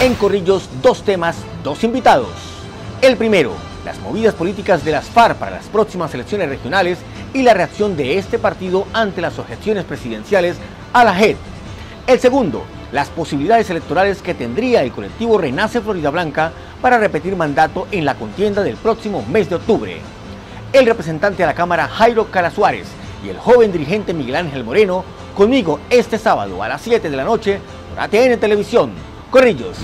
En Corrillos, dos temas, dos invitados. El primero, las movidas políticas de las FARC para las próximas elecciones regionales y la reacción de este partido ante las objeciones presidenciales a la JED. El segundo, las posibilidades electorales que tendría el colectivo Renace Florida Blanca para repetir mandato en la contienda del próximo mes de octubre. El representante de la Cámara Jairo Cara Suárez y el joven dirigente Miguel Ángel Moreno conmigo este sábado a las 7 de la noche por ATN Televisión corrillos.